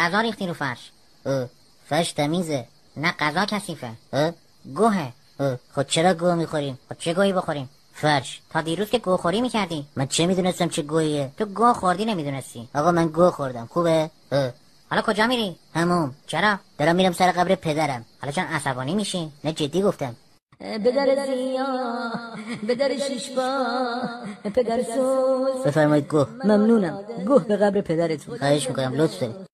غذا ریختی رو فرش. اه. فرش تمیزه. نه غذا کثیفه او گوهه. اه. خود چرا گوه می‌خوریم؟ خود خب چه گوهی بخوریم؟ فرش. تا دیروز که گوه خوری می‌کردی من چه می‌دونستم چه گوهیه؟ تو گوه خوردی نمی‌دونستی. آقا من گوه خوردم. خوبه؟ اه. حالا کجا میری؟ هموم. چرا؟ دارم میرم سر قبر پدرم. حالا چون عصبانی میشی نه جدی گفتم. پدر زیا پدر شیشپا پدر سوز. بفرمایید گوه. ممنونم. گوه به قبر پدرتون. خواهش می‌کنم لطف دارید.